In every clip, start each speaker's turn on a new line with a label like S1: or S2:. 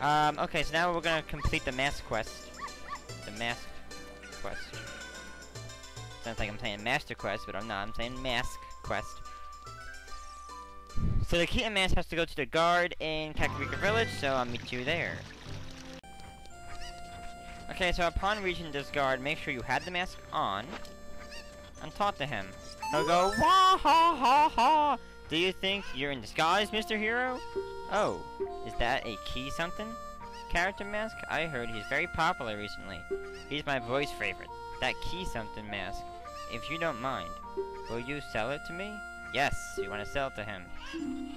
S1: Um, okay, so now we're gonna complete the mask quest. The mask quest. Sounds like I'm saying master quest, but I'm not. I'm saying mask quest. So the Keaton mask has to go to the guard in Kakariko Village, so I'll meet you there. Okay, so upon reaching this guard, make sure you had the mask on and talk to him. He'll go, wah ha ha ha! Do you think you're in disguise, Mr. Hero? Oh, is that a key something? Character mask? I heard he's very popular recently. He's my voice favorite. That key something mask. If you don't mind, will you sell it to me? Yes, you want to sell it to him.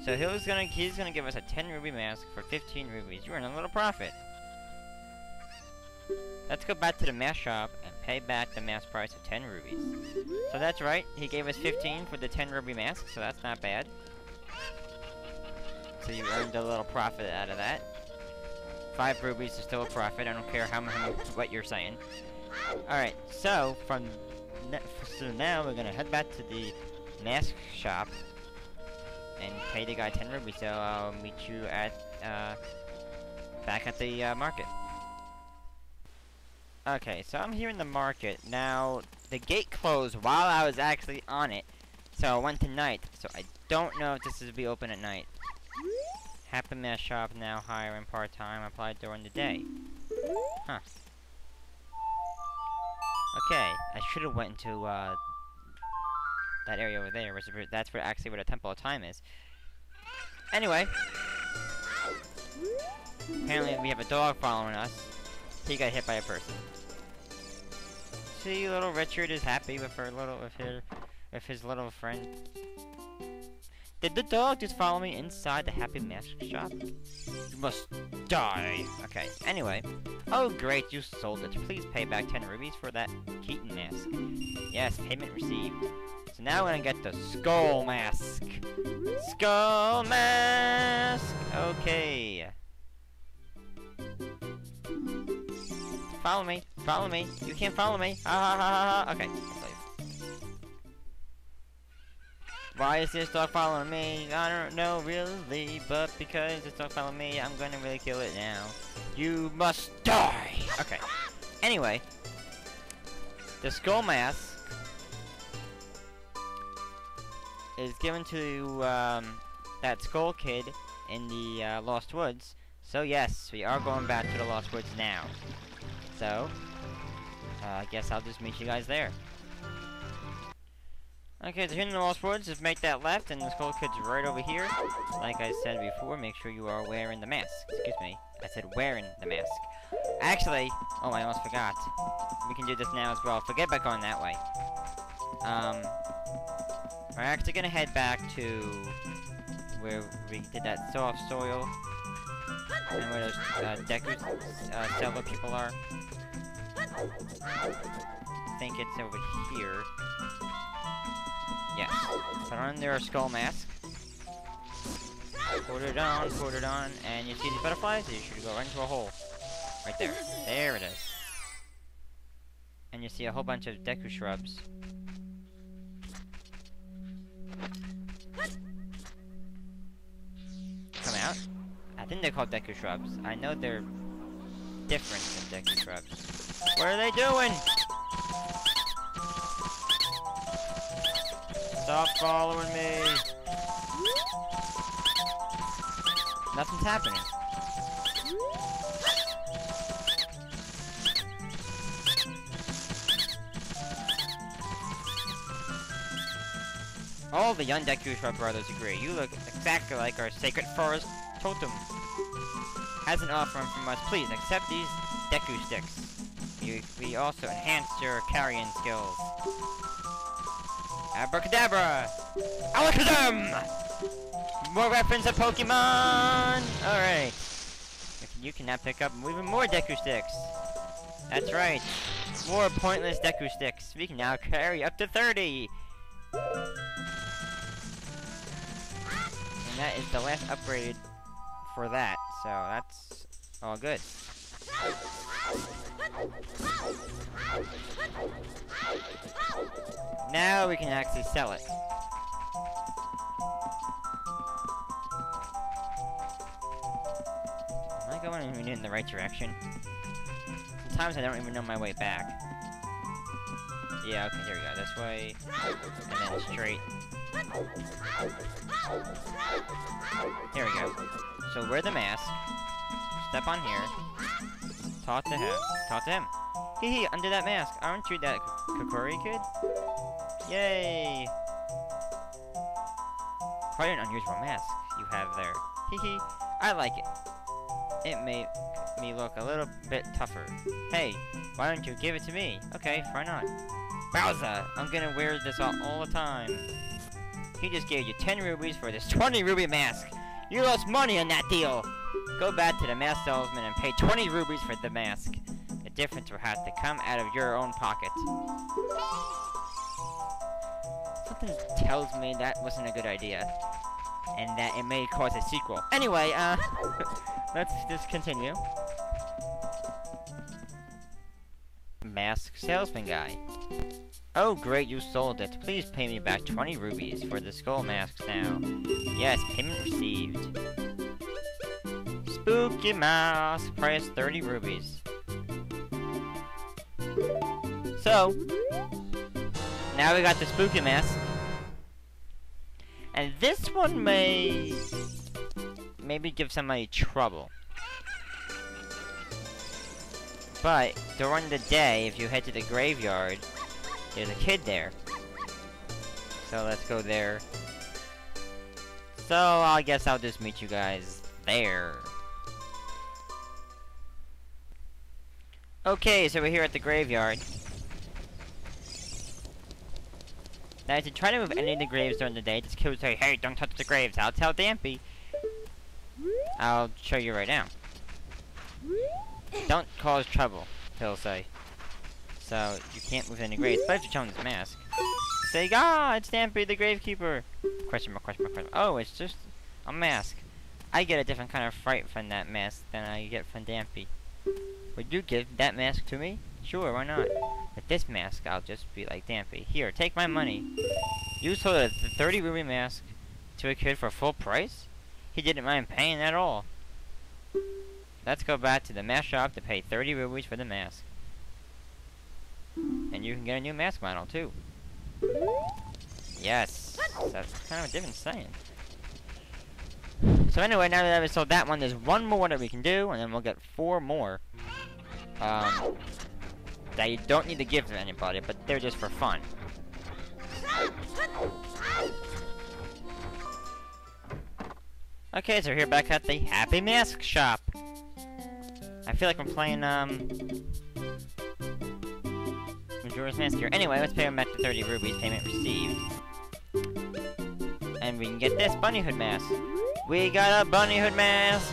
S1: So he's gonna he's gonna give us a 10 ruby mask for 15 rubies. You earn a little profit. Let's go back to the mask shop and pay back the mask price of 10 rubies. So that's right, he gave us 15 for the 10 ruby mask, so that's not bad. So you earned a little profit out of that. 5 rubies is still a profit, I don't care how much what you're saying. Alright, so from so now we're gonna head back to the mask shop and pay the guy 10 rubies, so I'll meet you at, uh, back at the, uh, market. Okay, so I'm here in the market. Now, the gate closed while I was actually on it, so I went to night, so I don't know if this will be open at night. Happy Mask Shop now hiring part-time, applied during the day. Huh. Okay, I should have went into, uh, that area over there, that's where actually where the Temple of Time is. Anyway. Apparently we have a dog following us. He got hit by a person. See, little Richard is happy with her little, with her, with his little friend. Did the dog just follow me inside the Happy Mask shop? You must die. Okay, anyway. Oh great, you sold it. Please pay back 10 rubies for that Keaton mask. Yes, payment received. So now we're gonna get the Skull Mask. Skull Mask! Okay. Follow me. Follow me. You can't follow me. Ha ha ha ha. Okay. Why is this dog following me? I don't know really, but because this dog following me, I'm gonna really kill it now. You must die! Okay. Anyway. The skull mask is given to um, that skull kid in the uh, Lost Woods. So yes, we are going back to the Lost Woods now. So, I guess I'll just meet you guys there. Okay, so here in the Lost Woods, just make that left, and the Skull Kid's right over here. Like I said before, make sure you are wearing the mask. Excuse me. I said wearing the mask. Actually, oh, I almost forgot. We can do this now as well. Forget about going that way. Um, we're actually gonna head back to where we did that soft soil and where those uh, Deku uh, people are. I think it's over here. Yes. Put on their skull mask. Put it on, put it on, and you see these butterflies? You should go right into a hole. Right there. There it is. And you see a whole bunch of Deku shrubs. Come out. I think they're called Deku shrubs. I know they're different than Deku shrubs. What are they doing? Stop following me! Nothing's happening. All the Shrub brothers agree. You look exactly like our sacred forest totem. As an offering from us, please accept these Deku sticks. We, we also enhance your carrying skills. Abracadabra! Alakazam! More weapons of Pokemon! Alright. You can now pick up even more Deku sticks. That's right. More pointless Deku sticks. We can now carry up to 30! And that is the last upgrade for that, so that's all good. Now we can actually sell it. Am I going even in the right direction? Sometimes I don't even know my way back. Yeah, okay, here we go. This way, and then straight. There we go. So wear the mask. Step on here. Talk to him. Talk to him. Hee hee, under that mask. Aren't you that Kokiri kid? Yay! Quite an unusual mask you have there. Hee hee, I like it. It made me look a little bit tougher. Hey, why don't you give it to me? Okay, why not? Bowser, I'm gonna wear this all, all the time. He just gave you 10 rubies for this 20 ruby mask. You lost money on that deal. Go back to the mask salesman and pay 20 rubies for the mask. The difference will have to come out of your own pocket. Something tells me that wasn't a good idea. And that it may cause a sequel. Anyway, uh, let's just continue. Mask salesman guy. Oh great, you sold it. Please pay me back 20 rubies for the skull masks now. Yes, payment received. Spooky mask, price 30 rubies. So, now we got the spooky mask. And this one may... maybe give somebody trouble. But, during the day, if you head to the graveyard, there's a kid there. So let's go there. So, I guess I'll just meet you guys there. Okay, so we're here at the graveyard. Now, to try to move any of the graves during the day, this kid would say, Hey, don't touch the graves. I'll tell Dampé. I'll show you right now. Don't cause trouble, he'll say. So, you can't move any graves, but if you show him this mask. Say, ah, it's Dampé, the gravekeeper. Question mark, question mark, question mark. Oh, it's just a mask. I get a different kind of fright from that mask than I get from Dampé. Would you give that mask to me? Sure, why not? With this mask, I'll just be like Dampé. Here, take my money. You sold a 30 ruby mask to a kid for full price? He didn't mind paying at all. Let's go back to the mask shop to pay 30 rubies for the mask. And you can get a new mask model, too. Yes. That's kind of a different saying. So anyway, now that I've sold that one, there's one more that we can do, and then we'll get four more. Um, that you don't need to give to anybody, but they're just for fun. Okay, so we're here back at the Happy Mask Shop. I feel like I'm playing, um... Majora's Mask here. Anyway, let's pay him back the 30 rubies, payment received. And we can get this bunny hood mask. We got a bunny hood mask!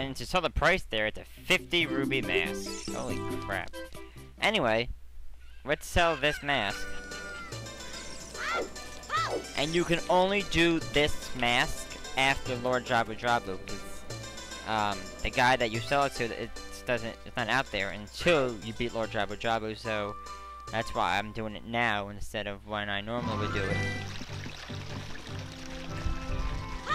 S1: And to saw the price there, it's a 50 ruby mask. Holy crap. Anyway, let's sell this mask. And you can only do this mask after Lord Jabu Jabu, because um, the guy that you sell it to, it doesn't, it's not out there until you beat Lord Jabu Jabu, so that's why I'm doing it now instead of when I normally would do it.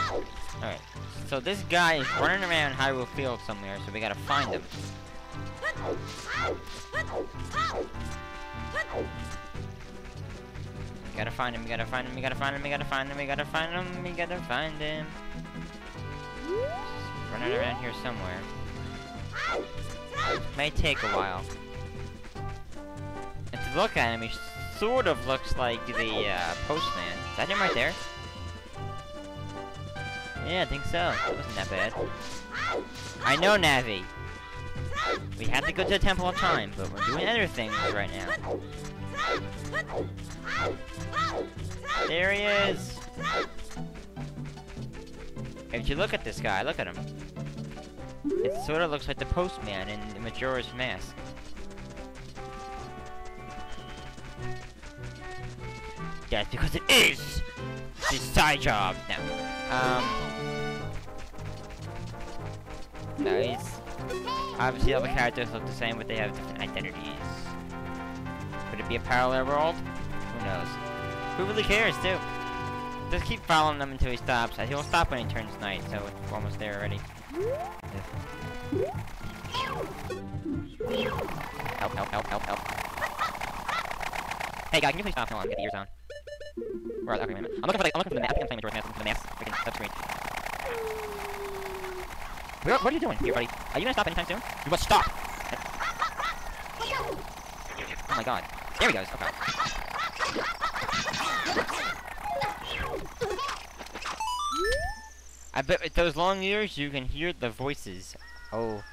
S1: Alright, so this guy is running around Hyrule Field somewhere, so we gotta find him. We gotta find him, we gotta find him, we gotta find him, we gotta find him, we gotta find him, we gotta find him. Running around here somewhere. May take a while. And to look at him, he sort of looks like the uh, postman. Is that him right there? Yeah, I think so. It wasn't that bad. I know, Navi. We have to go to the Temple of Time, but we're doing other things right now. There he is! If you look at this guy, look at him. It sort of looks like the postman in the Majora's Mask. That's because it is! It's his side job! No. Um... No, he's... Obviously all the characters look the same, but they have different identities. Could it be a parallel world? Who knows? Who really cares, too? Just keep following them until he stops. He'll stop when he turns night, so we're almost there already. Help, help, help, help, help. Hey, guy, can you please stop? Hold on, get the ears on. Where are, minute. I'm looking for, like, I'm looking for the map. I think I'm playing Mask. I'm for the mask. Freaking touchscreen. Where, what are you doing here, buddy? Are you gonna stop anytime soon? You must stop! Oh my god. There he goes. Okay. I bet with those long ears you can hear the voices. Oh.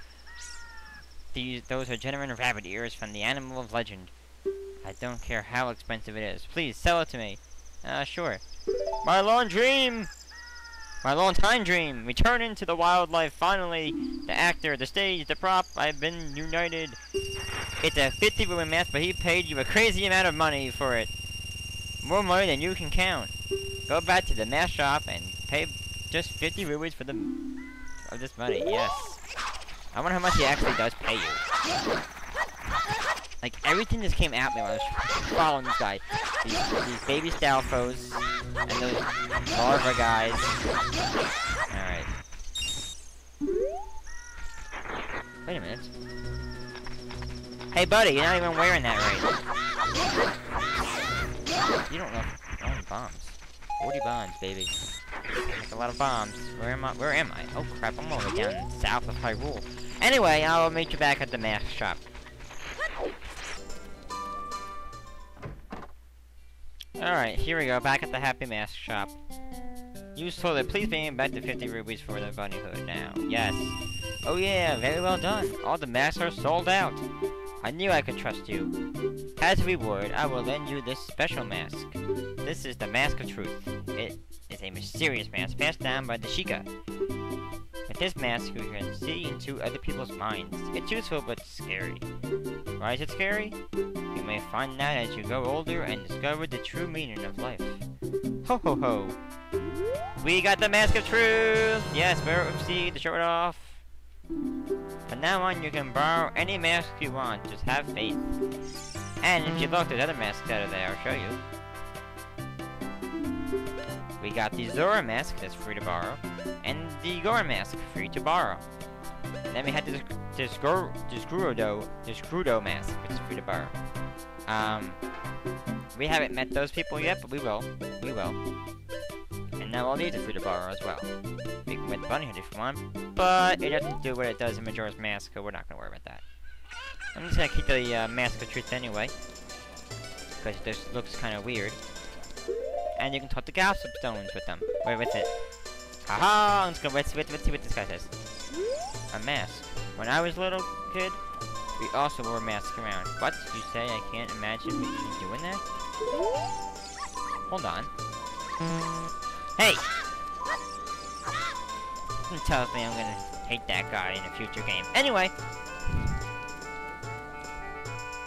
S1: These those are genuine rabbit ears from the animal of legend. I don't care how expensive it is. Please sell it to me. Uh sure. My long dream! My long time dream! Return into the wildlife finally! The actor, the stage, the prop, I've been united. It's a 50 ruby mask, but he paid you a crazy amount of money for it. More money than you can count. Go back to the mask shop and pay just 50 rubies for the of this money. Yes. I wonder how much he actually does pay you. Like everything just came at me when I was following this guy. These, these baby Stalfos and those larva guys. Alright. Wait a minute. Hey buddy, you're not even wearing that right. You don't know. Oh, bombs. 40 bombs, baby. That's a lot of bombs. Where am I? Where am I? Oh crap, I'm all the way down south of Hyrule. Anyway, I'll meet you back at the mask shop. Alright, here we go, back at the Happy Mask shop. Use toilet, please pay me back the 50 rupees for the bunny hood now. Yes. Oh yeah, very well done. All the masks are sold out. I knew I could trust you. As a reward, I will lend you this special mask. This is the Mask of Truth. It is a mysterious mask passed down by the Sheikah. With this mask, you can see into other people's minds. It's useful but scary. Why is it scary? You may find that as you grow older and discover the true meaning of life. Ho ho ho! We got the Mask of Truth! Yes, we're oopsie to show it off. From now on, you can borrow any mask you want, just have faith. And if you look, there's other masks out of there, I'll show you. We got the Zora mask, that's free to borrow, and the Gora mask, free to borrow. Then we had Gerudo, this Gerudo mask, which is free to borrow. Um, we haven't met those people yet, but we will. We will. And now all these are free to borrow as well. We can get the bunny hood if you want, but it doesn't do what it does in Majora's Mask, so we're not gonna worry about that. I'm just gonna keep the uh, Mask of Truth anyway, because this looks kind of weird. And you can talk to gossip stones with them. Wait, with it. Haha! Let's go. Let's, let's, let's see what this guy says. A mask. When I was a little kid, we also wore masks around. What? You say I can't imagine me doing that? Hold on. Hey! Something tells me I'm gonna hate that guy in a future game. Anyway!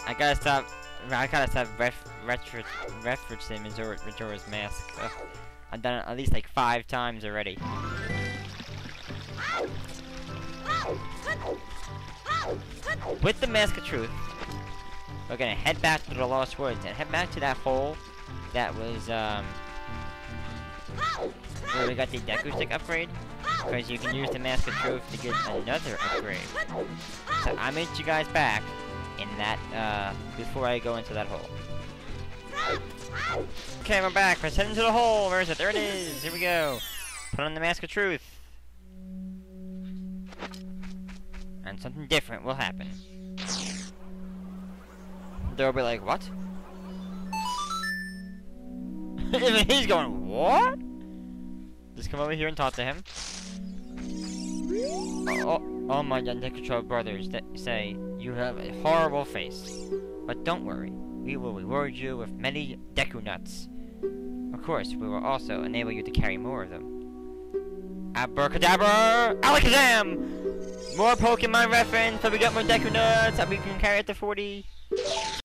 S1: I gotta stop. I gotta stop ref, retro, referencing Majora, Majora's Mask. Ugh. I've done it at least like five times already. With the Mask of Truth, we're gonna head back to the Lost Woods and head back to that hole that was, um, where we got the Deku Stick upgrade. Because you can use the Mask of Truth to get another upgrade. So I'll meet you guys back in that, uh, before I go into that hole. Okay, we're back. Let's head into the hole. Where is it? There it is. Here we go. Put on the Mask of Truth. And something different will happen. They'll be like, what? Even he's going, what? Just come over here and talk to him. Oh, oh, oh my Deku brothers that say, you have a horrible face. But don't worry, we will reward you with many Deku Nuts. Of course, we will also enable you to carry more of them. Abracadabra! Alakazam! More Pokemon reference, so we got more Deku Nuts, and we can carry it to 40.